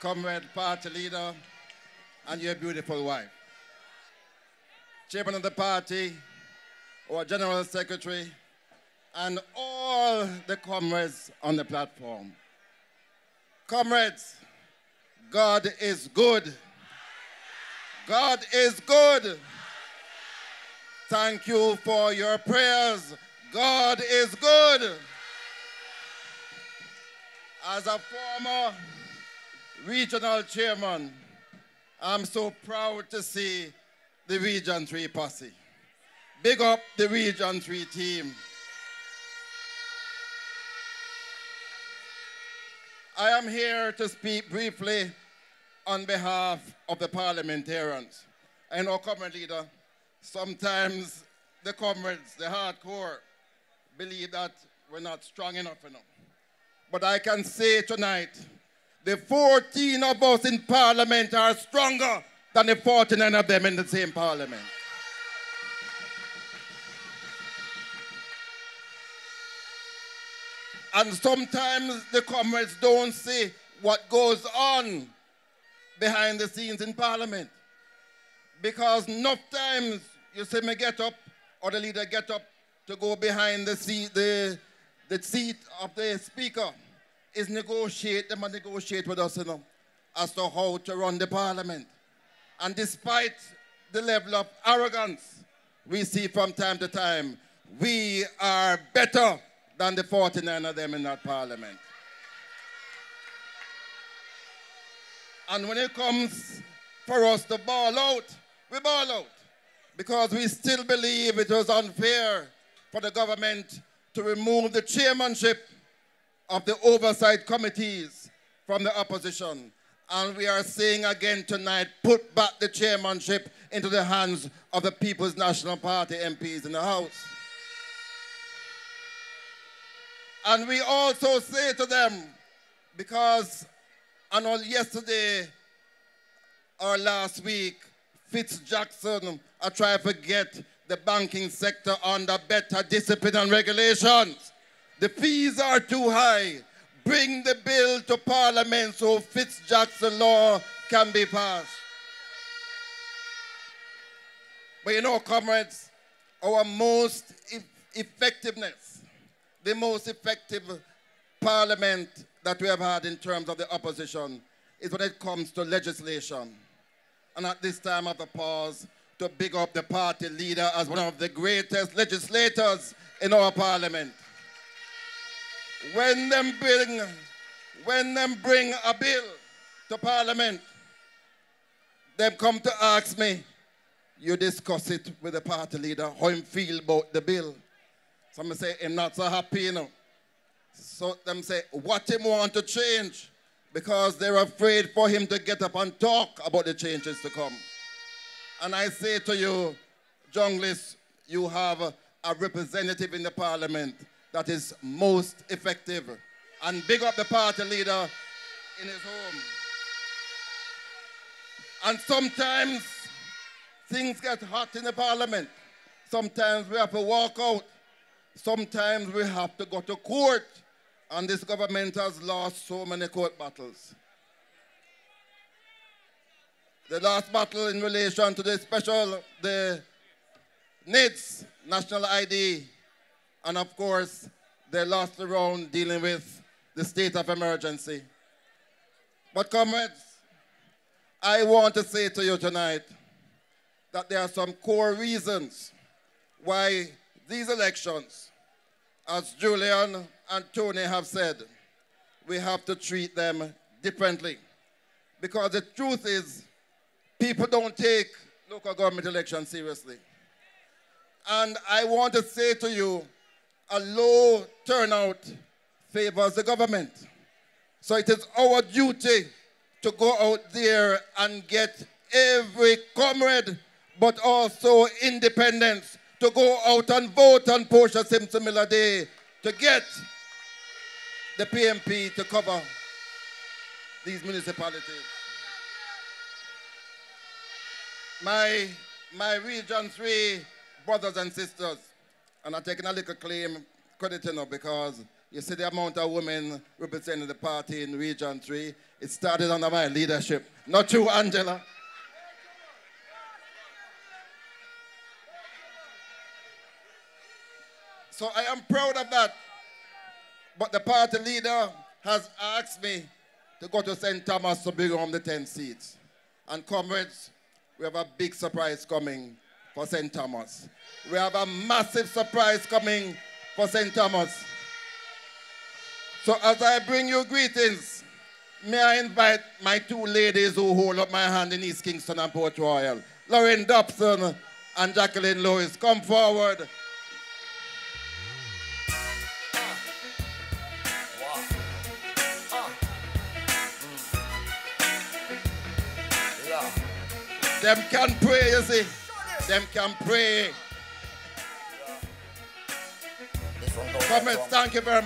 comrade party leader, and your beautiful wife. Chairman of the party, our general secretary, and all the comrades on the platform. Comrades, God is good. God is good. Thank you for your prayers. God is good. As a former regional chairman, I'm so proud to see the Region 3 posse. Big up the Region 3 team. I am here to speak briefly on behalf of the parliamentarians. I know, comrade leader, sometimes the comrades, the hardcore, believe that we're not strong enough enough. But I can say tonight, the 14 of us in parliament are stronger than the 49 of them in the same parliament. And sometimes the comrades don't see what goes on behind the scenes in parliament. Because enough times you see me get up or the leader get up to go behind the seat, the, the seat of the speaker is negotiate them and negotiate with us you know, as to how to run the parliament. And despite the level of arrogance we see from time to time, we are better than the 49 of them in that parliament. And when it comes for us to ball out, we ball out because we still believe it was unfair for the government to remove the chairmanship of the oversight committees from the opposition. And we are saying again tonight, put back the chairmanship into the hands of the People's National Party MPs in the House. And we also say to them, because I know yesterday or last week, Fitz Jackson, I try to get the banking sector under better discipline and regulations. The fees are too high. Bring the bill to Parliament so Fitz Jackson law can be passed. But you know, comrades, our most e effectiveness, the most effective parliament that we have had in terms of the opposition is when it comes to legislation. And at this time of the pause, to big up the party leader as one of the greatest legislators in our parliament. When them bring, when them bring a bill to parliament, them come to ask me, you discuss it with the party leader, how him feel about the bill. Some say, I'm not so happy, you know. So them say, what him want to change? Because they're afraid for him to get up and talk about the changes to come. And I say to you, Junglis, you have a representative in the parliament that is most effective. And big up the party leader in his home. And sometimes things get hot in the parliament. Sometimes we have to walk out. Sometimes we have to go to court. And this government has lost so many court battles. The last battle in relation to the special, the NIDS, National ID, and of course, they lost the round dealing with the state of emergency. But comrades, I want to say to you tonight that there are some core reasons why these elections, as Julian and Tony have said, we have to treat them differently. Because the truth is, people don't take local government elections seriously. And I want to say to you, a low turnout favors the government. So it is our duty to go out there and get every comrade, but also independents, to go out and vote on Portia Simpson Miller Day to get the PNP to cover these municipalities. My, my Region 3 brothers and sisters, and I'm taking a little claim, credit you know, because You see the amount of women representing the party in Region 3? It started under my leadership. Not you, Angela? So I am proud of that. But the party leader has asked me to go to St. Thomas to bring home the 10 seats. And comrades, we have a big surprise coming for St. Thomas. We have a massive surprise coming for St. Thomas. So as I bring you greetings, may I invite my two ladies who hold up my hand in East Kingston and Port Royal, Lauren Dobson and Jacqueline Lewis. Come forward. Them can pray, you see. Them can pray. Comments, thank you very much.